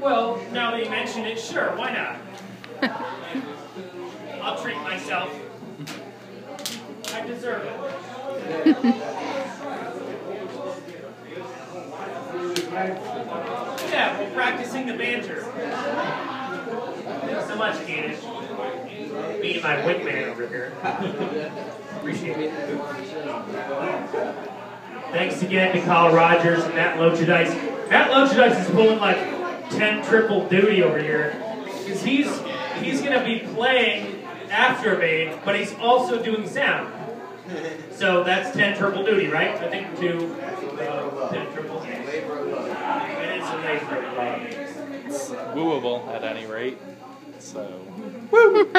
Well, now that you mention it, sure, why not? I'll treat myself. I deserve it. yeah, we're practicing the banter. Thanks so much, Keenan. Being my wingman over here. Appreciate it. Thanks again to Kyle Rogers and Matt Lochadice. Matt Lochadice is pulling like 10 triple duty over here. Because he's, he's going to be playing after me, but he's also doing sound. So that's 10 triple duty, right? I think two, uh, 10 triple. It is a labor of love. It's wooable at any rate. So. Woo!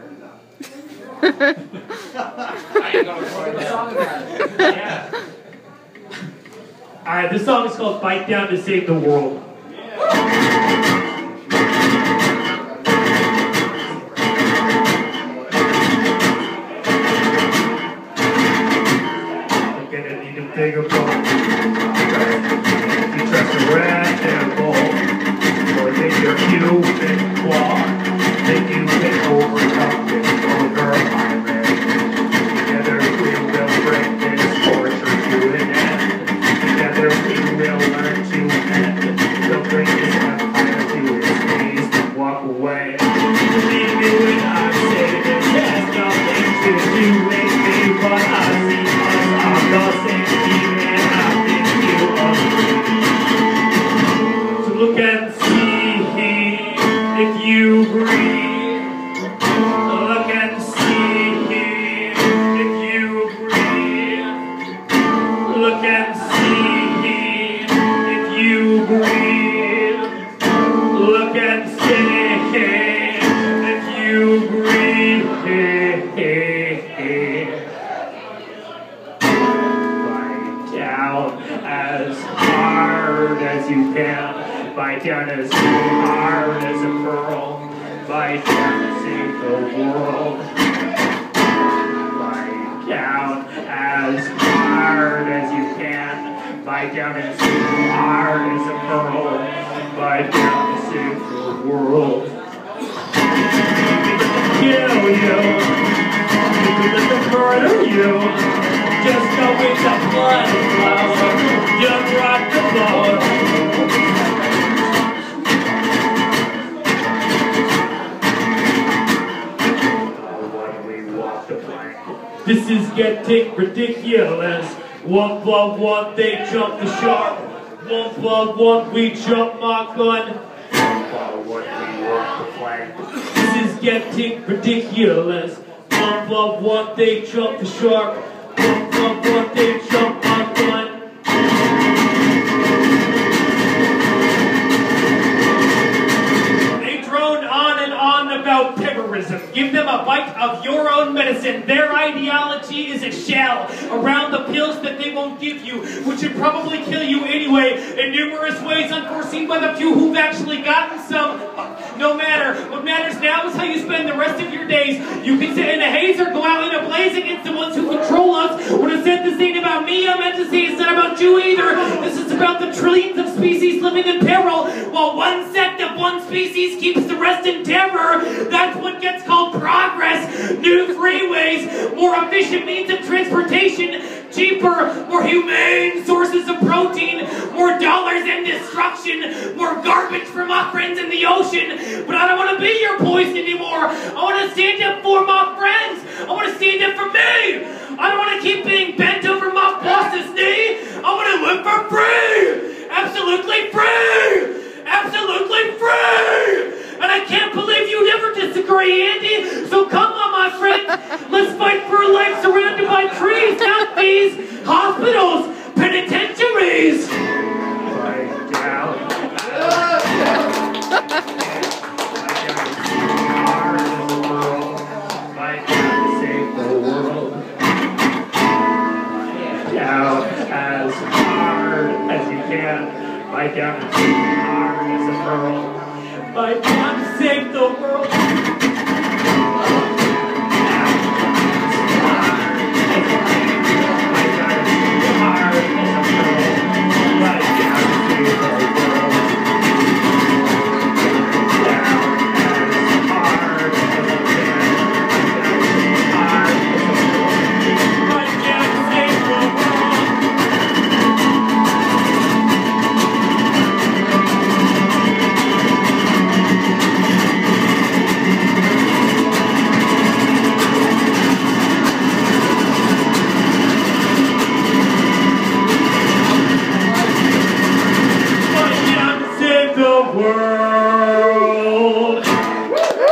Alright, this song is called Bite Down to Save the World. You trust a rat and a or take your claw, agree. Look and see if you agree. Bite down as hard as you can. Bite down as hard as a pearl. Bite down to save the world. Bite down as hard as you can. Bite down as hard pearl. Bite down the world. Kill you. Let them murder you. Just go with the blood flow. Just rock the boat. This is getting ridiculous. One by one, they jump the shark. One by one, we jump my gun. One by one, we walk the plank. This is getting ridiculous. One by one, they jump the shark. One by one, they jump Give them a bite of your own medicine. Their ideology is a shell around the pills that they won't give you, which would probably kill you anyway in numerous ways unforeseen by the few who've actually gotten some. No matter. What matters now is how you spend the rest of your days. You can sit in a haze or go out in a blaze against the ones who control us. When I said this ain't about me, I meant to say it's not about you either. This is about the trillions of species living in peril, while one species keeps the rest in terror. That's what gets called progress. New freeways, more efficient means of transportation, cheaper, more humane sources of protein, more dollars and destruction, more garbage from my friends in the ocean. But I don't want to be your poison anymore. I want to stand up for my friends. I want to stand up for me. I don't want to keep being bent over my boss's knee. I want to live for free. Absolutely free. Absolutely free. And I can't believe you disagree, Andy. So come on, my friends. Let's fight for a life surrounded by trees, not bees, hospitals, penitentiaries. Right down. Down as hard as you can. Bite down as hard as a pearl. Bite down